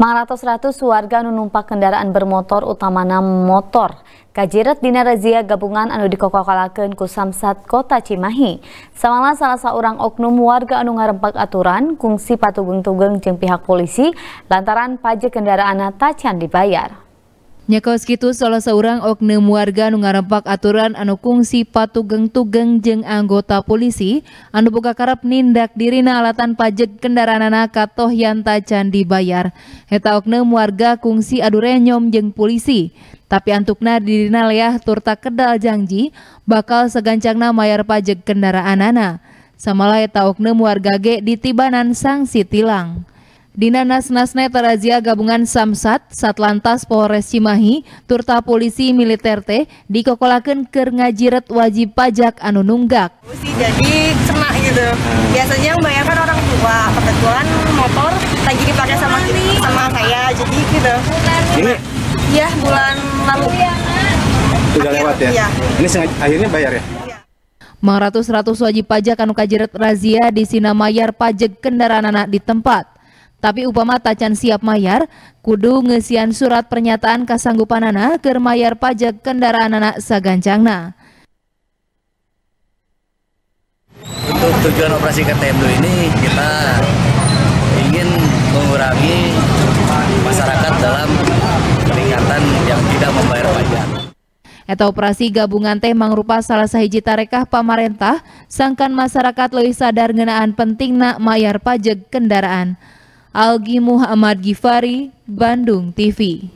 ratus warga numpak kendaraan bermotor utamana motor kajiret dina razia gabungan anu dikokokalakeun ku Samsat Kota Cimahi. Samala salah seorang oknum warga anu ngarempak aturan kungsi patugeng-tugeng jeung pihak polisi lantaran pajak kendaraan tacan dibayar. Nyakos kitu salah seorang oknum warga ngarempak aturan anu kungsi patugeng-tugeng jeung anggota polisi anu boga karep nindak dirina alatan pajak kendaraanana katoh yang tacan dibayar. Eta oknum warga kungsi adu renyom jeung polisi. Tapi antukna dirina leah turta kedal janji bakal segancangna mayar pajak kendaraanana. Samala eta oknum warga ge ditibanan sanksi tilang. Dina Nas-Nasne Terazia Gabungan Samsat Satlantas Polres Cimahi turta polisi militer teh dikokolakan ke ngajiret wajib pajak anu nunggak. Jadi kena gitu. Biasanya yang bayar kan orang tua. Kebetulan motor lagi dipakai sama sama saya jadi gitu. Ini? Iya bulan lalu. Sudah lewat ya? Iya. Ini sengaja, akhirnya bayar ya? Mang ratus-ratus wajib pajak anu kajiret razia di Sinamayar pajak kendaraan anak di tempat. Tapi upama tacan siap mayar, kudu ngesian surat pernyataan kasanggupan anak ke mayar pajak kendaraan anak sagancangna. Untuk tujuan operasi KTM ini kita ingin mengurangi masyarakat dalam peningkatan yang tidak membayar pajak. Eta operasi gabungan teh mangrupa salah sahiji tarekah pamarentah sangkan masyarakat lebih sadar ngenaan pentingna mayar pajak kendaraan. Algi Muhammad Gifari, Bandung TV.